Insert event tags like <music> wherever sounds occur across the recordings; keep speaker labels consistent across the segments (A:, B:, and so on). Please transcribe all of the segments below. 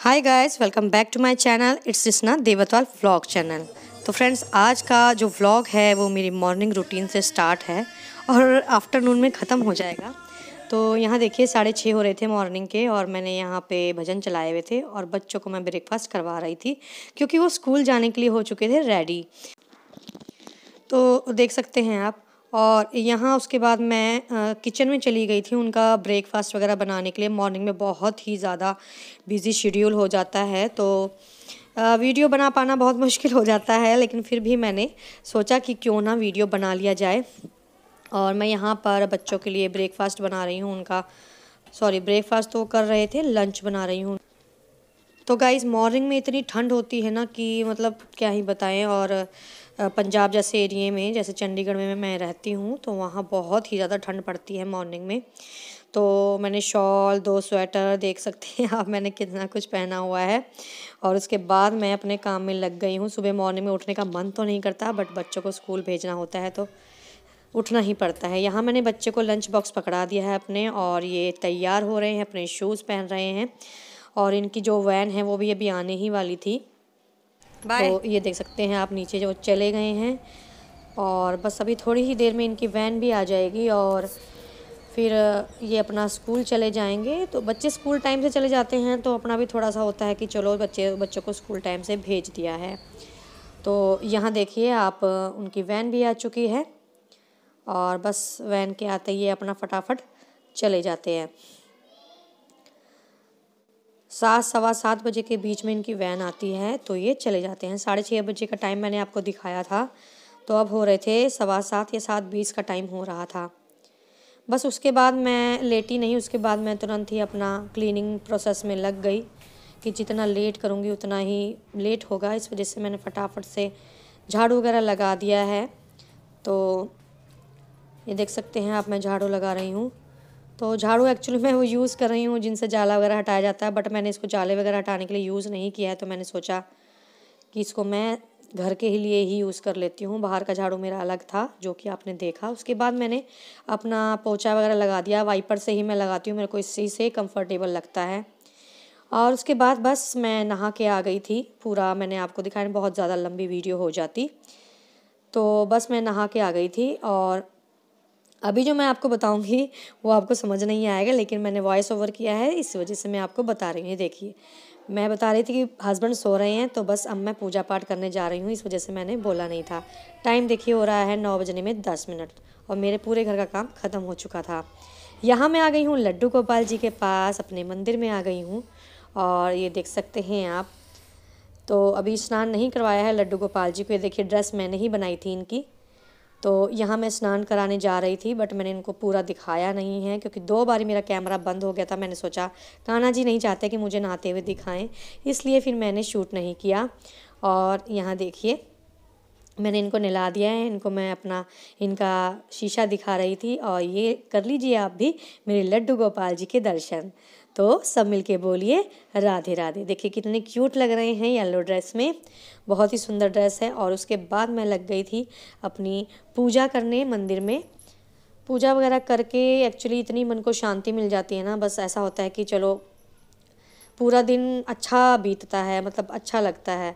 A: Hi guys welcome back to my channel it's Jisna Devatwal vlog channel तो friends आज का जो vlog है, वो मेरी मॉर्निंग रूटीन से स्टार्ट है और आफ्टरनून में ख़त्म हो जाएगा। तो यहाँ देखिए, साढ़े छः हो रहे थे मॉर्निंग के और मैंने यहाँ पे भजन चलाए हुए थे और बच्चों को मैं ब्रेकफास्ट करवा रही थी क्योंकि वो स्कूल जाने के लिए हो चुके थे रेडी तो देख सकते हैं आप और यहाँ उसके बाद मैं किचन में चली गई थी उनका ब्रेकफास्ट वगैरह बनाने के लिए। मॉर्निंग में बहुत ही ज़्यादा बिज़ी शेड्यूल हो जाता है तो वीडियो बना पाना बहुत <laughs> मुश्किल हो जाता है, लेकिन फिर भी मैंने सोचा कि क्यों ना वीडियो बना लिया जाए। और मैं यहाँ पर बच्चों के लिए ब्रेकफास्ट बना रही हूँ, उनका सॉरी ब्रेकफास्ट तो कर रहे थे लंच बना रही हूँ। तो गाइज़ मॉर्निंग में इतनी ठंड होती है ना कि मतलब क्या ही बताएँ और पंजाब जैसे एरिए में, जैसे चंडीगढ़ में मैं रहती हूँ तो वहाँ बहुत ही ज़्यादा ठंड पड़ती है मॉर्निंग में। तो मैंने शॉल, दो स्वेटर देख सकते हैं आप, मैंने कितना कुछ पहना हुआ है। और उसके बाद मैं अपने काम में लग गई हूँ। सुबह मॉर्निंग में उठने का मन तो नहीं करता बट बच्चों को स्कूल भेजना होता है तो उठना ही पड़ता है। यहाँ मैंने बच्चे को लंच बॉक्स पकड़ा दिया है अपने, और ये तैयार हो रहे हैं, अपने शूज़ पहन रहे हैं। और इनकी जो वैन है, वो भी अभी आने ही वाली थी। तो ये देख सकते हैं आप नीचे जो चले गए हैं। और बस अभी थोड़ी ही देर में इनकी वैन भी आ जाएगी और फिर ये अपना स्कूल चले जाएँगे। तो बच्चे स्कूल टाइम से चले जाते हैं तो अपना भी थोड़ा सा होता है कि चलो बच्चे बच्चों को स्कूल टाइम से भेज दिया है। तो यहाँ देखिए आप उनकी वैन भी आ चुकी है और बस वैन के आते ही अपना फटाफट चले जाते हैं। सात, सवा सात बजे के बीच में इनकी वैन आती है तो ये चले जाते हैं। साढ़े छः बजे का टाइम मैंने आपको दिखाया था। तो अब हो रहे थे सवा सात या सात बीस का टाइम हो रहा था। बस उसके बाद मैं लेटी नहीं, उसके बाद मैं तुरंत ही अपना क्लीनिंग प्रोसेस में लग गई कि जितना लेट करूँगी उतना ही लेट होगा। इस वजह से मैंने फटाफट से झाड़ू वगैरह लगा दिया है। तो ये देख सकते हैं आप, मैं झाड़ू लगा रही हूँ। तो झाड़ू एक्चुअली मैं वो यूज़ कर रही हूँ, जिनसे जाला वगैरह हटाया जाता है बट मैंने इसको जाले वगैरह हटाने के लिए यूज़ नहीं किया है तो मैंने सोचा कि इसको मैं घर के ही लिए ही यूज़ कर लेती हूँ। बाहर का झाड़ू मेरा अलग था, जो कि आपने देखा। उसके बाद मैंने अपना पोछा वगैरह लगा दिया। वाइपर से ही मैं लगाती हूँ, मेरे को इसी से कंफर्टेबल लगता है। और उसके बाद बस मैं नहा के आ गई थी। पूरा मैंने आपको दिखाया, बहुत ज़्यादा लंबी वीडियो हो जाती। तो बस मैं नहा के आ गई थी और अभी जो मैं आपको बताऊँगी, वो आपको समझ नहीं आएगा, लेकिन मैंने वॉइस ओवर किया है, इस वजह से मैं आपको बता रही हूँ। देखिए, मैं बता रही थी कि हस्बैंड सो रहे हैं तो बस अब मैं पूजा पाठ करने जा रही हूँ, इस वजह से मैंने बोला नहीं था। टाइम देखिए, हो रहा है नौ बजने में दस मिनट, और मेरे पूरे घर का काम ख़त्म हो चुका था। यहाँ मैं आ गई हूँ लड्डू गोपाल जी के पास, अपने मंदिर में आ गई हूँ, और ये देख सकते हैं आप। तो अभी स्नान नहीं करवाया है लड्डू गोपाल जी को, ये देखिए ड्रेस मैंने ही बनाई थी इनकी। तो यहाँ मैं स्नान कराने जा रही थी बट मैंने इनको पूरा दिखाया नहीं है, क्योंकि दो बारी मेरा कैमरा बंद हो गया था। मैंने सोचा काना जी नहीं चाहते कि मुझे नहाते हुए दिखाएँ। इसलिए फिर मैंने शूट नहीं किया। और यहाँ देखिए मैंने इनको नहला दिया है, इनको मैं अपना, इनका शीशा दिखा रही थी और ये कर लीजिए आप भी मेरे लड्डू गोपाल जी के दर्शन। तो सब मिलके बोलिए, राधे राधे। देखिए कितने क्यूट लग रहे हैं येलो ड्रेस में। बहुत ही सुंदर ड्रेस है और उसके बाद मैं लग गई थी अपनी पूजा करने मंदिर में। पूजा वगैरह करके एक्चुअली इतनी मन को शांति मिल जाती है ना, बस ऐसा होता है कि चलो, पूरा दिन अच्छा बीतता है मतलब अच्छा लगता है।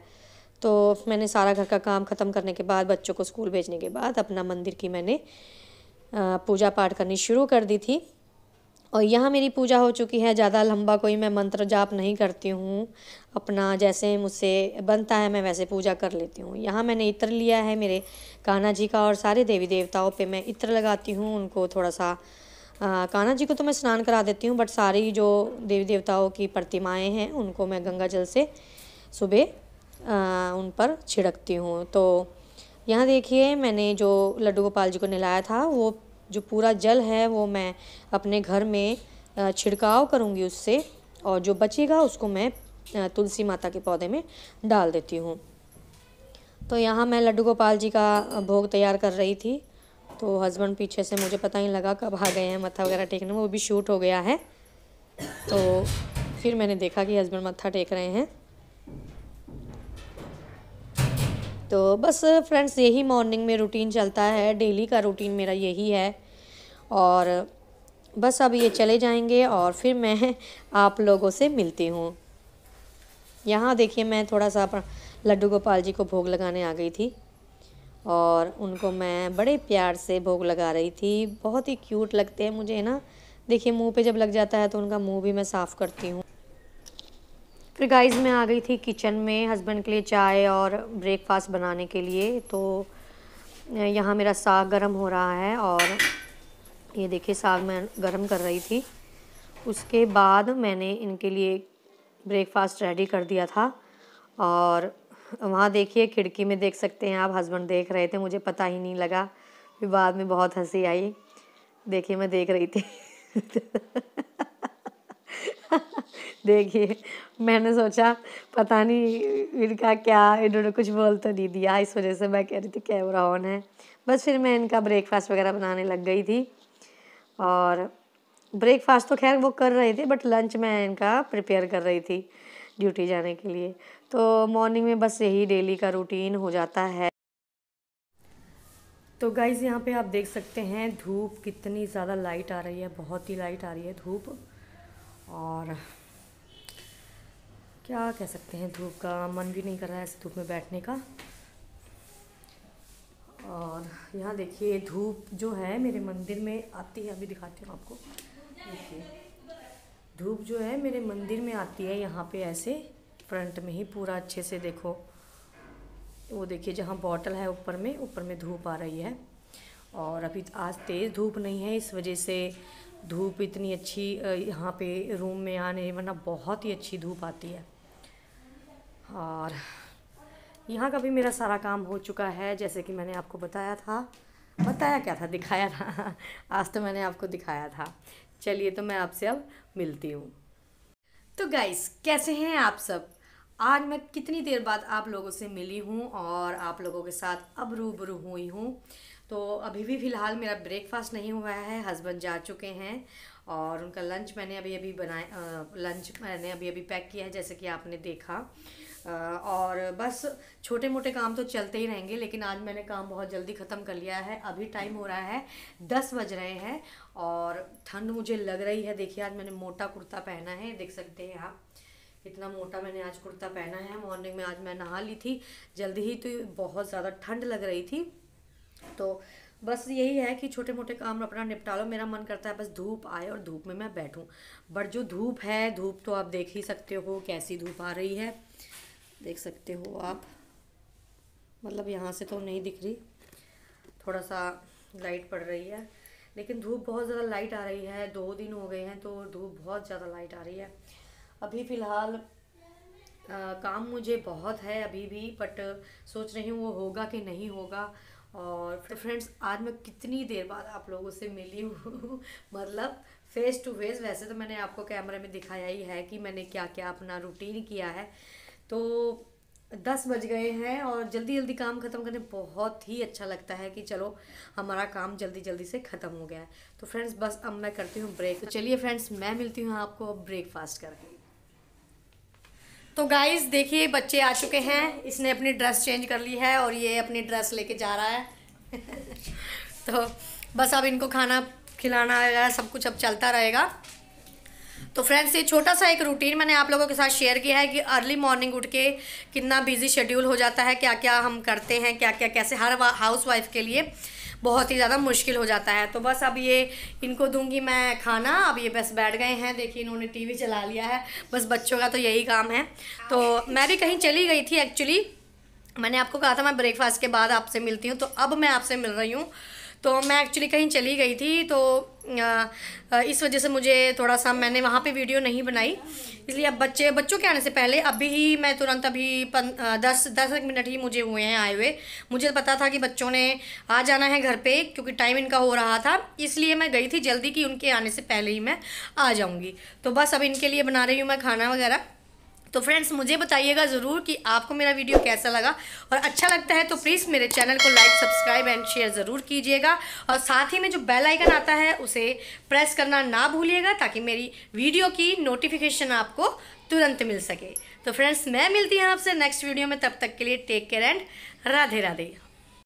A: तो मैंने सारा घर का काम ख़त्म करने के बाद, बच्चों को स्कूल भेजने के बाद अपना मंदिर की मैंने पूजा पाठ करनी शुरू कर दी थी। और यहाँ मेरी पूजा हो चुकी है, ज़्यादा लंबा कोई मैं मंत्र जाप नहीं करती हूँ। अपना जैसे मुझसे बनता है, मैं वैसे पूजा कर लेती हूँ। यहाँ मैंने इत्र लिया है मेरे कान्हा जी का और सारे देवी देवताओं पे मैं इत्र लगाती हूँ। उनको थोड़ा सा कान्हा जी को तो मैं स्नान करा देती हूँ, बट सारी जो देवी देवताओं की प्रतिमाएँ हैं, उनको मैं गंगा जल से सुबह उन पर छिड़कती हूँ। तो यहाँ देखिए, मैंने जो लड्डू गोपाल जी को नहलाया था, वो जो पूरा जल है, वो मैं अपने घर में छिड़काव करूँगी उससे और जो बचेगा उसको मैं तुलसी माता के पौधे में डाल देती हूँ। तो यहाँ मैं लड्डू गोपाल जी का भोग तैयार कर रही थी। तो हस्बैंड पीछे से मुझे पता ही लगा कब आ गए हैं, मत्था वगैरह टेकने वो भी शूट हो गया है। तो फिर मैंने देखा कि हस्बैंड मत्था टेक रहे हैं। तो बस फ्रेंड्स, यही मॉर्निंग में रूटीन चलता है। डेली का रूटीन मेरा यही है। और बस अब ये चले जाएँगे और फिर मैं आप लोगों से मिलती हूँ। यहाँ देखिए मैं थोड़ा सा लड्डू गोपाल जी को भोग लगाने आ गई थी। और उनको मैं बड़े प्यार से भोग लगा रही थी। बहुत ही क्यूट लगते हैं मुझे ना? देखिए मुँह पे जब लग जाता है तो उनका मुँह भी मैं साफ़ करती हूँ। फिर गाइस मैं आ गई थी किचन में हस्बैंड के लिए चाय और ब्रेकफास्ट बनाने के लिए। तो यहाँ मेरा साग गर्म हो रहा है और ये देखिए साग मैं गर्म कर रही थी। उसके बाद मैंने इनके लिए ब्रेकफास्ट रेडी कर दिया था और वहाँ देखिए खिड़की में देख सकते हैं आप हस्बैंड देख रहे थे, मुझे पता ही नहीं लगा। फिर बाद में बहुत हँसी आई। देखिए मैं देख रही थी। <laughs> देखिए, मैंने सोचा, पता नहीं इनका क्या, इन्होंने कुछ बोल तो नहीं दिया, इस वजह से मैं कह रही थी, कैमरा ऑन है। बस फिर मैं इनका ब्रेकफास्ट वगैरह बनाने लग गई थी। और ब्रेकफास्ट तो खैर वो कर रहे थे बट लंच मैं इनका प्रिपेयर कर रही थी ड्यूटी जाने के लिए। तो मॉर्निंग में बस यही डेली का रूटीन हो जाता है। तो गाइज़ यहाँ पे आप देख सकते हैं, धूप कितनी ज़्यादा लाइट आ रही है, बहुत ही लाइट आ रही है धूप। और क्या कह सकते हैं, धूप का मन भी नहीं कर रहा है ऐसे धूप में बैठने का। और यहाँ देखिए, धूप जो है मेरे मंदिर में आती है, अभी दिखाती हूँ आपको। देखिए, धूप जो है मेरे मंदिर में आती है, यहाँ पे ऐसे फ्रंट में ही पूरा अच्छे से देखो। वो देखिए, जहाँ बॉटल है ऊपर में ऊपर में धूप आ रही है। और अभी आज तेज़ धूप नहीं है, इस वजह से धूप इतनी अच्छी यहाँ पे रूम में आने, वरना बहुत ही अच्छी धूप आती है। और यहाँ का भी मेरा सारा काम हो चुका है, जैसे कि मैंने आपको बताया था। बताया क्या था? दिखाया था। <laughs> आज तो मैंने आपको दिखाया था। चलिए तो मैं आपसे अब मिलती हूँ। तो गाइस कैसे हैं आप सब? आज मैं कितनी देर बाद आप लोगों से मिली हूँ और आप लोगों के साथ अब रूबरू हुई हूँ। तो अभी भी फ़िलहाल मेरा ब्रेकफास्ट नहीं हुआ है हस्बैंड जा चुके हैं और उनका लंच मैंने अभी अभी बनाया लंच मैंने अभी अभी पैक किया है, जैसे कि आपने देखा। और बस छोटे मोटे काम तो चलते ही रहेंगे, लेकिन आज मैंने काम बहुत जल्दी ख़त्म कर लिया है। अभी टाइम हो रहा है, दस बज रहे हैं और ठंड मुझे लग रही है। देखिए, आज मैंने मोटा कुर्ता पहना है, देख सकते हैं आप। इतना मोटा मैंने आज कुर्ता पहना है। मॉर्निंग में आज मैं नहा ली थी। जल्दी ही तो बहुत ज़्यादा ठंड लग रही थी। तो बस यही है कि छोटे मोटे काम अपना निपटा लो मेरा मन करता है बस धूप आए और धूप में मैं बैठूं। बट जो धूप है, धूप तो आप देख ही सकते हो कैसी धूप आ रही है। देख सकते हो आप। मतलब यहाँ से तो नहीं दिख रही। थोड़ा सा लाइट पड़ रही है। लेकिन धूप बहुत ज़्यादा लाइट आ रही है। दो दिन हो गए हैं तो धूप बहुत ज़्यादा लाइट आ रही है। अभी फ़िलहाल काम मुझे बहुत है अभी भी बट सोच रही हूँ वो होगा कि नहीं होगा। और फ्रेंड्स आज मैं कितनी देर बाद आप लोगों से मिली हूँ? <laughs> मतलब फेस टू फेस वैसे तो मैंने आपको कैमरे में दिखाया ही है कि मैंने क्या क्या अपना रूटीन किया है। तो दस बज गए हैं और जल्दी जल्दी काम ख़त्म करने बहुत ही अच्छा लगता है कि चलो, हमारा काम जल्दी जल्दी से ख़त्म हो गया है। तो फ्रेंड्स बस अब मैं करती हूँ ब्रेक तो चलिए फ्रेंड्स मैं मिलती हूँ आपको ब्रेकफास्ट करके। तो गाइस देखिए, बच्चे आ चुके हैं। इसने अपनी ड्रेस चेंज कर ली है और ये अपनी ड्रेस लेके जा रहा है। <laughs> तो बस अब इनको खाना खिलाना वगैरह सब कुछ अब चलता रहेगा। तो फ्रेंड्स ये छोटा सा एक रूटीन मैंने आप लोगों के साथ शेयर किया है कि अर्ली मॉर्निंग उठ के कितना बिज़ी शेड्यूल हो जाता है क्या क्या हम करते हैं क्या क्या कैसे हर हाउस वाइफ के लिए बहुत ही ज़्यादा मुश्किल हो जाता है। तो बस अब ये इनको दूँगी मैं खाना। अब ये बस बैठ गए हैं। देखिए, इन्होंने टीवी चला लिया है। बस बच्चों का तो यही काम है। तो मैं भी कहीं चली गई थी एक्चुअली मैंने आपको कहा था मैं ब्रेकफास्ट के बाद आपसे मिलती हूँ। तो अब मैं आपसे मिल रही हूँ। तो मैं एक्चुअली कहीं चली गई थी तो इस वजह से मुझे थोड़ा सा मैंने वहाँ पे वीडियो नहीं बनाई। इसलिए अब बच्चे बच्चों के आने से पहले अभी ही मैं तुरंत अभी पन, दस दस एक मिनट ही मुझे हुए हैं आए हुए। मुझे पता था कि बच्चों ने आ जाना है घर पे क्योंकि टाइम इनका हो रहा था। इसलिए मैं गई थी जल्दी कि उनके आने से पहले ही मैं आ जाऊँगी। तो बस अब इनके लिए बना रही हूँ मैं खाना वगैरह। तो फ्रेंड्स मुझे बताइएगा ज़रूर कि आपको मेरा वीडियो कैसा लगा। और अच्छा लगता है तो प्लीज़ मेरे चैनल को लाइक सब्सक्राइब एंड शेयर ज़रूर कीजिएगा। और साथ ही में जो बेल आइकन आता है, उसे प्रेस करना ना भूलिएगा ताकि मेरी वीडियो की नोटिफिकेशन आपको तुरंत मिल सके। तो फ्रेंड्स मैं मिलती हूँ आपसे नेक्स्ट वीडियो में। तब तक के लिए take care and Radhe Radhe